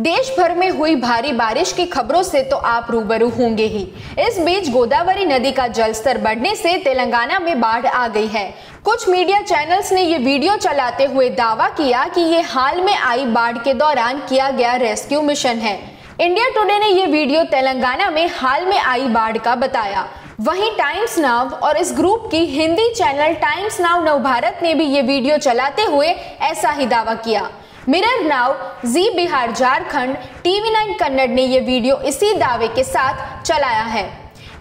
देश भर में हुई भारी बारिश की खबरों से तो आप रूबरू होंगे ही। इस बीच गोदावरी नदी का जलस्तर बढ़ने से तेलंगाना में बाढ़ आ गई है। कुछ मीडिया चैनल्स ने ये वीडियो चलाते हुए दावा किया कि ये हाल में आई बाढ़ के दौरान किया गया रेस्क्यू मिशन है। इंडिया टुडे ने ये वीडियो तेलंगाना में हाल में आई बाढ़ का बताया। वहीं टाइम्स नाव और इस ग्रुप की हिंदी चैनल टाइम्स नाव नव भारत ने भी ये वीडियो चलाते हुए ऐसा ही दावा किया। Mirror Now Zee Bihar Jharkhand TV nine Kannada ने ये वीडियो इसी दावे के साथ चलाया है।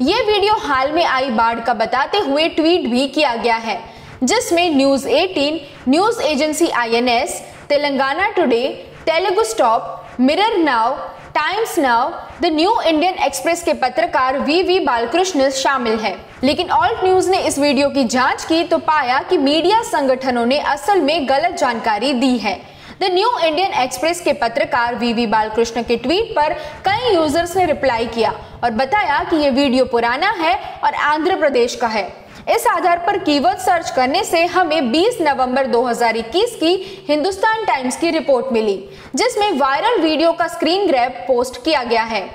ये वीडियो हाल में आई बाढ़ का बताते हुए ट्वीट भी किया गया है जिसमें news 18, news agency INS, Telangana Today Telugu Stop Mirror Now Times Now the New Indian Express के पत्रकार वी वी बालकृष्ण शामिल है। लेकिन ऑल्ट न्यूज़ ने इस वीडियो की जाँच की तो पाया कि मीडिया संगठनों ने असल में गलत जानकारी दी है। द न्यू इंडियन एक्सप्रेस के पत्रकार वीवी बालकृष्ण के ट्वीट पर कई यूज़र्स ने रिप्लाई किया और बताया कि ये वीडियो पुराना है और आंध्र प्रदेश का है। इस आधार पर कीवर्ड सर्च करने से हमें 20 नवंबर 2021 की हिंदुस्तान टाइम्स की रिपोर्ट मिली, जिसमें वायरल वीडियो का स्क्रीन ग्रैब पोस्ट किया गया है।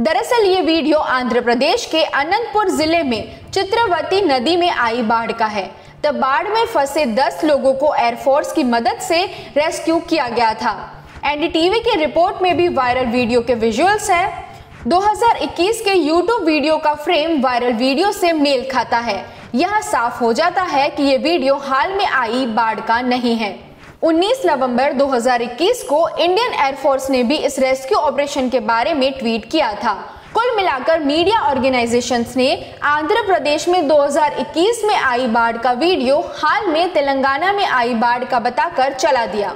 दरअसल ये वीडियो आंध्र प्रदेश के अनंतपुर ज़िले में चित्रवती नदी में आई बाढ़ का है तब बाढ़ में फंसे 10 लोगों को एयरफोर्स की मदद से रेस्क्यू किया गया था। एनडीटीवी की रिपोर्ट में भी वायरल वीडियो के विजुअल्स है। 2021 के यूट्यूब वीडियो का फ्रेम वायरल वीडियो से मेल खाता है। यह साफ़ हो जाता है कि ये वीडियो हाल में आई बाढ़ का नहीं है। 19 नवंबर 2021 को इंडियन एयरफोर्स ने भी इस रेस्क्यू ऑपरेशन के बारे में ट्वीट किया था। कुल मिलाकर मीडिया ऑर्गेनाइजेशंस ने आंध्र प्रदेश में 2021 में आई बाढ़ का वीडियो, हाल में तेलंगाना में आई बाढ़ का बताकर चला दिया।